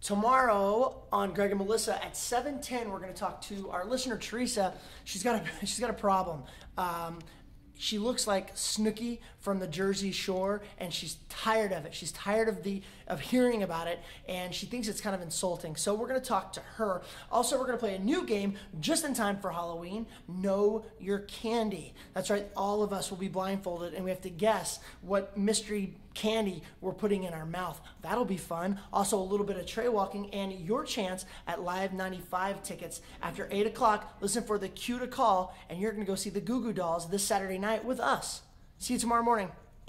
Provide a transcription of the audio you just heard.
tomorrow on Greg and Melissa at 7:10 we're going to talk to our listener Teresa. She's got a she's got a problem. Um, she looks like Snooki from the Jersey Shore, and she's tired of it. She's tired of the of hearing about it, and she thinks it's kind of insulting. So we're going to talk to her. Also, we're going to play a new game just in time for Halloween. Know your candy. That's right. All of us will be blindfolded, and we have to guess what mystery candy we're putting in our mouth. That'll be fun. Also, a little bit of Trey walking and your chance at Live 95 tickets. After 8 o'clock, listen for the cue to call, and you're going to go see the Goo Goo Dolls this Saturday night with us. See you tomorrow morning.